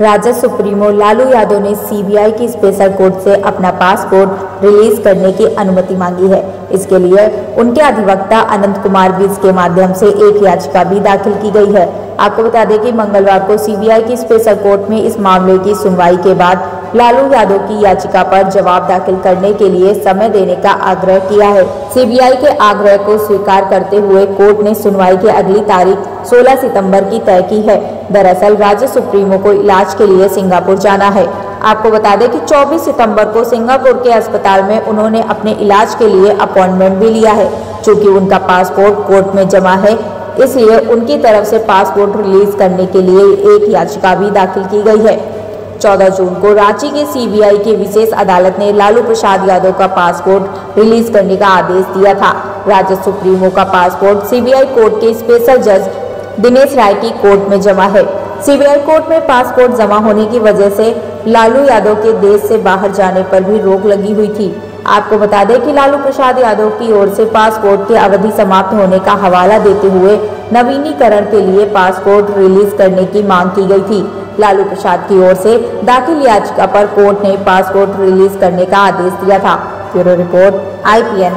Rajad supremo Lalu Yadav ने CBI की special court से अपना पासपोर्ट रिलीज़ करने की अनुमति मांगी है। इसके लिए उनके अधिवक्ता अनंत कुमार बीज के माध्यम से एक याचिका भी दाखिल की गई है। आपको बता दें कि मंगलवार को सीबीआई की स्पेशल कोर्ट में इस मामले की सुनवाई के बाद लालू यादव की याचिका पर जवाब दाखिल करने के लिए समय देने का आग्रह किया है। सीबीआई के आग्रह को स्वीकार करते हुए कोर्ट ने सुनवाई की अगली तारीख 16 सितंबर की तय की है। दरअसल राज्य सुप्रीमो को इलाज के लिए सिंगापुर जाना है। आपको बता दें कि 24 सितंबर को सिंगापुर के अस्पताल में उन्होंने अपने इलाज के लिए अपॉइंटमेंट भी लिया है, चूँकि उनका पासपोर्ट कोर्ट में जमा है। इसलिए उनकी तरफ़ से पासपोर्ट रिलीज़ करने के लिए एक याचिका भी दाखिल की गई है। 14 जून को रांची के सीबीआई की विशेष अदालत ने लालू प्रसाद यादव का पासपोर्ट रिलीज़ करने का आदेश दिया था। राज्य सुप्रीमो का पासपोर्ट सीबीआई कोर्ट के स्पेशल जज दिनेश राय की कोर्ट में जमा है। सीबीआई कोर्ट में पासपोर्ट जमा होने की वजह से लालू यादव के देश से बाहर जाने पर भी रोक लगी हुई थी। आपको बता दें कि लालू प्रसाद यादव की ओर से पासपोर्ट की अवधि समाप्त होने का हवाला देते हुए नवीनीकरण के लिए पासपोर्ट रिलीज़ करने की मांग की गई थी। लालू प्रसाद की ओर से दाखिल याचिका पर कोर्ट ने पासपोर्ट रिलीज़ करने का आदेश दिया था। Bureau report, IPN.